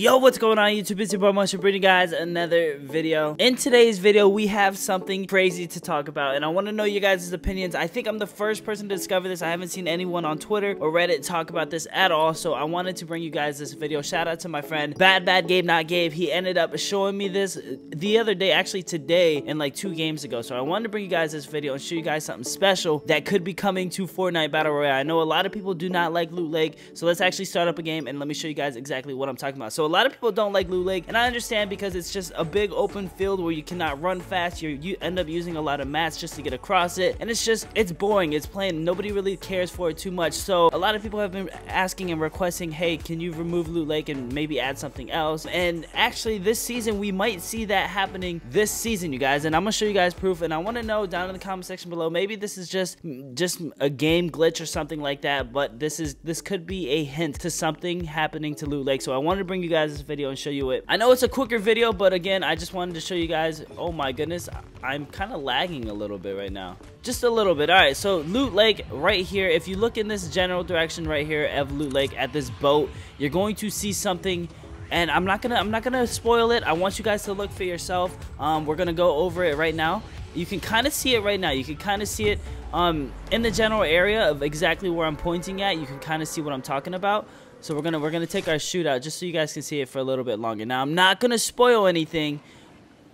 Yo, what's going on YouTube? It's your boy Motion bringing guys another video. In today's video, we have something crazy to talk about, and I want to know you guys' opinions. I think I'm the first person to discover this. I haven't seen anyone on Twitter or Reddit talk about this at all, so I wanted to bring you guys this video. Shout out to my friend Bad Bad Gabe Not Gabe. He ended up showing me this the other day, actually today, and like two games ago. So I wanted to bring you guys this video and show you guys something special that could be coming to Fortnite Battle Royale. I know a lot of people do not like Loot Lake, so let's actually start up a game and let me show you guys exactly what I'm talking about. So lot of people don't like Loot Lake, and I understand because it's just a big open field where you cannot run fast. You're, you end up using a lot of mats just to get across it, and it's just, it's boring. It's plain. Nobody really cares for it too much. So a lot of people have been asking and requesting, hey, can you remove Loot Lake and maybe add something else? And actually, this season, we might see that happening this season, you guys, and I'm to show you guys proof, and I want to know down in the comment section below, maybe this is just, just a game glitch or something like that, but this is, this could be a hint to something happening to Loot Lake. So I wanted to bring you guys this video and show you it. I know it's a quicker video, but again, I just wanted to show you guys. Oh my goodness, I'm kind of lagging a little bit right now. Just a little bit. All right, so Loot Lake right here. If you look in this general direction right here of Loot Lake at this boat, you're going to see something and I'm not gonna I'm not gonna spoil it. I want you guys to look for yourself. Um, we're gonna go over it right now. You can kind of see it right now. You can kind of see it um, in the general area of exactly where I'm pointing at. You can kind of see what I'm talking about. So we're gonna we're gonna take our shootout just so you guys can see it for a little bit longer. Now I'm not gonna spoil anything,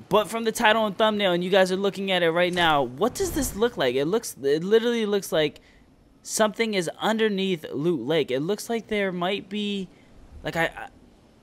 but from the title and thumbnail, and you guys are looking at it right now, what does this look like? It looks it literally looks like something is underneath Loot Lake. It looks like there might be like I, I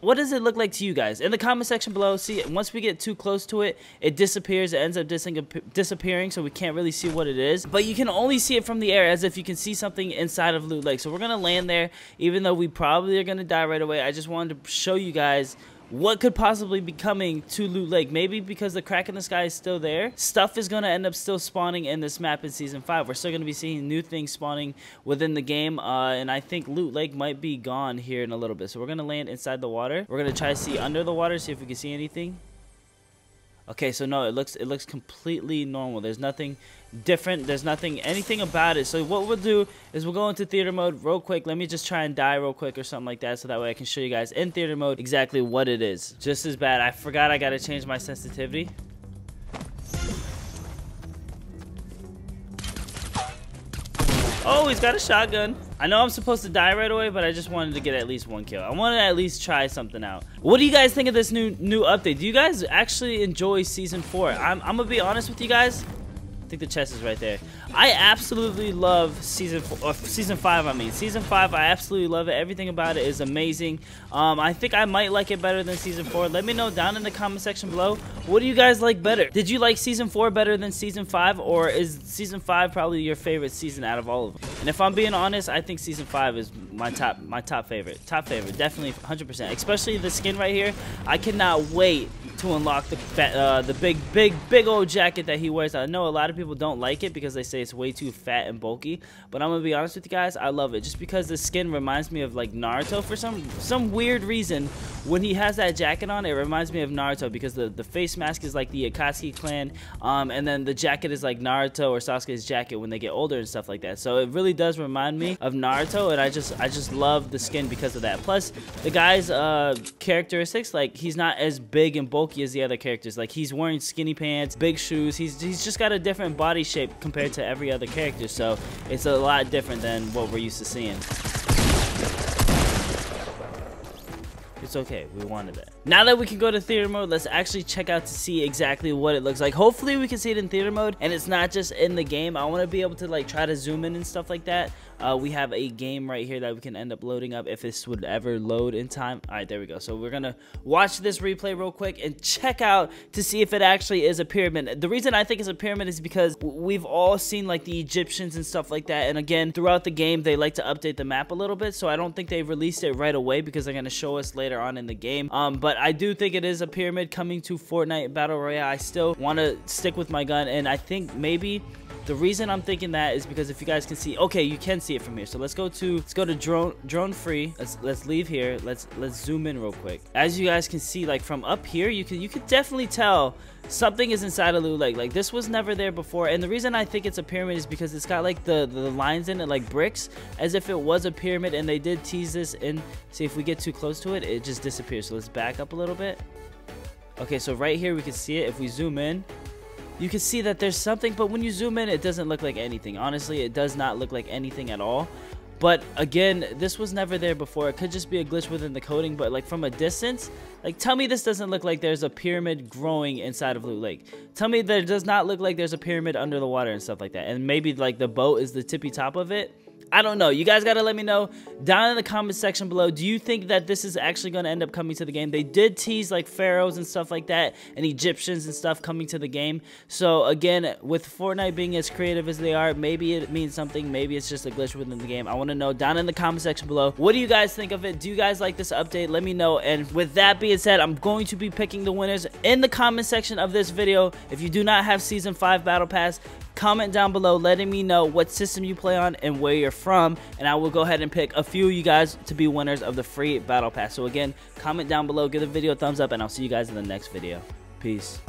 what does it look like to you guys? In the comment section below see once we get too close to it it disappears it ends up dis disappearing so we can't really see what it is. But you can only see it from the air as if you can see something inside of loot lake. So we're gonna land there even though we probably are gonna die right away. I just wanted to show you guys what could possibly be coming to Loot Lake. Maybe because the crack in the sky is still there, stuff is going to end up still spawning in this map in Season 5. We're still going to be seeing new things spawning within the game, uh, and I think Loot Lake might be gone here in a little bit. So we're going to land inside the water. We're going to try to see under the water, see if we can see anything. Okay, so no, it looks it looks completely normal. There's nothing different. There's nothing, anything about it. So what we'll do is we'll go into theater mode real quick. Let me just try and die real quick or something like that so that way I can show you guys in theater mode exactly what it is. Just as bad. I forgot I got to change my sensitivity. Oh, he's got a shotgun. I know I'm supposed to die right away, but I just wanted to get at least one kill. I wanted to at least try something out. What do you guys think of this new new update? Do you guys actually enjoy Season 4? I'm, I'm going to be honest with you guys think the chest is right there. I absolutely love season four, uh, season five. I mean, season five. I absolutely love it. Everything about it is amazing. Um, I think I might like it better than season four. Let me know down in the comment section below. What do you guys like better? Did you like season four better than season five, or is season five probably your favorite season out of all of them? And if I'm being honest, I think season five is my top my top favorite. Top favorite, definitely 100%. Especially the skin right here. I cannot wait to unlock the uh, the big, big, big old jacket that he wears. I know a lot of people don't like it because they say it's way too fat and bulky, but I'm gonna be honest with you guys, I love it just because the skin reminds me of like Naruto for some some weird reason. When he has that jacket on, it reminds me of Naruto because the the face mask is like the Akatsuki clan, um, and then the jacket is like Naruto or Sasuke's jacket when they get older and stuff like that. So it really does remind me of Naruto, and I just I just love the skin because of that. Plus the guy's uh, characteristics, like he's not as big and bulky as the other characters. Like he's wearing skinny pants, big shoes. He's he's just got a different body shape compared to every other character. So it's a lot different than what we're used to seeing. It's okay, we wanted it. Now that we can go to theater mode, let's actually check out to see exactly what it looks like. Hopefully we can see it in theater mode and it's not just in the game. I want to be able to like try to zoom in and stuff like that. Uh, we have a game right here that we can end up loading up if this would ever load in time. All right, there we go. So we're to watch this replay real quick and check out to see if it actually is a pyramid. The reason I think it's a pyramid is because we've all seen like the Egyptians and stuff like that. And again, throughout the game, they like to update the map a little bit. So I don't think they released it right away because they're to show us later on in the game. Um, but I do think it is a pyramid coming to Fortnite Battle Royale. I still want to stick with my gun and I think maybe The reason I'm thinking that is because if you guys can see, okay, you can see it from here. So let's go to let's go to drone drone free. Let's let's leave here. Let's let's zoom in real quick. As you guys can see, like from up here, you can you can definitely tell something is inside of Lake. Like this was never there before. And the reason I think it's a pyramid is because it's got like the, the lines in it like bricks as if it was a pyramid and they did tease this in. See if we get too close to it, it just disappears. So let's back up a little bit. Okay, so right here we can see it. If we zoom in, you can see that there's something, but when you zoom in, it doesn't look like anything. Honestly, it does not look like anything at all. But again, this was never there before. It could just be a glitch within the coding, but like from a distance, like tell me this doesn't look like there's a pyramid growing inside of Loot Lake. Tell me that it does not look like there's a pyramid under the water and stuff like that. And maybe like the boat is the tippy top of it. I don't know. You guys got to let me know down in the comment section below. Do you think that this is actually going to end up coming to the game? They did tease like pharaohs and stuff like that and Egyptians and stuff coming to the game. So again, with Fortnite being as creative as they are, maybe it means something. Maybe it's just a glitch within the game. I want to know down in the comment section below. What do you guys think of it? Do you guys like this update? Let me know. And with that being said, I'm going to be picking the winners in the comment section of this video. If you do not have Season 5 Battle Pass, comment down below letting me know what system you play on and where you're from and I will go ahead and pick a few of you guys to be winners of the free battle pass. So again comment down below give the video a thumbs up and I'll see you guys in the next video. Peace